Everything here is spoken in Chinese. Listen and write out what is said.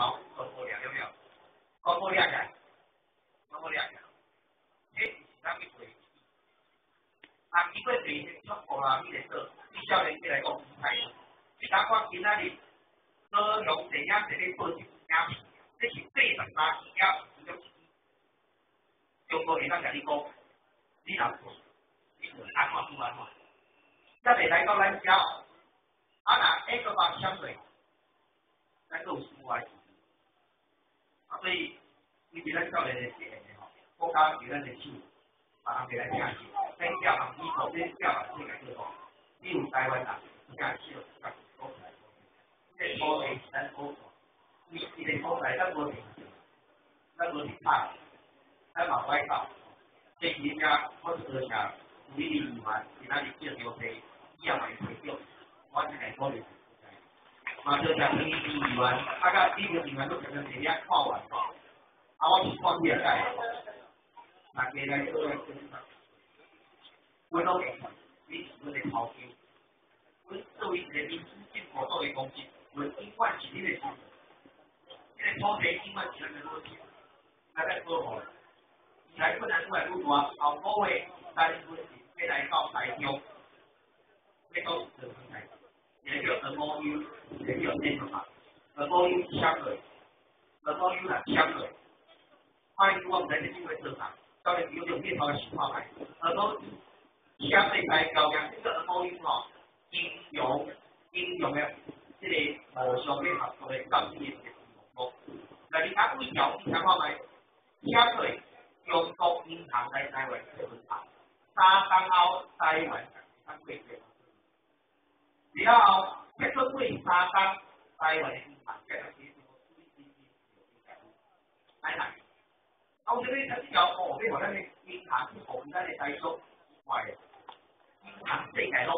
好，广播量有没有？广播量呀，广播量呀，这是咱去做。啊，基本上先出国啦，你来做，对少年家来讲，太，你打看今仔日，高雄电影这个报纸影片，这是八十三期了，其中中国会当甲你讲，你若做，你就安怎做安怎。咱袂来到咱遮，啊若下个把相对。咱有生活，啊，所以你比咱少年的些吼，国家比咱的手，把人别来听起，咱教行机构，咱教行世界各国，比如台湾人，人家少，甲国来讲，这土地咱好，你你的土地咱无停，咱无停拍，咱嘛歹搞，这几家我是多谢，你的意愿，其他的建筑费，以后会退掉，我是来考虑。嘛，就讲你议员，啊，甲你个议员都常常伫遐看完吼，啊，我是看你个解，大家来做来做啥？我拢会，你我来讨论。我作为一个民主进步作为公职，我应管是你的事，这个土地应管是咱的东西，大家做好。现在困难越来越大，后个月三分要来到台中，要到这个台。也叫 M O U，也叫那个嘛，M O U 相对，M O U 啦相对，欢迎我们来的机会市场，教练有种面包的情况来，M O U 相对来高压，这个 M O U 吼，应用应用的这个无相对合作的高级的服务，那你看几条情况来，相对中国银行来台湾这个厂，三当后台湾三贵贵。只要一个会沙单台湾的银行，这个是什么？注意注意有影响。来来，啊，我这边他条哦，你话咱的银行是红咱的台中，坏，银行世界拢。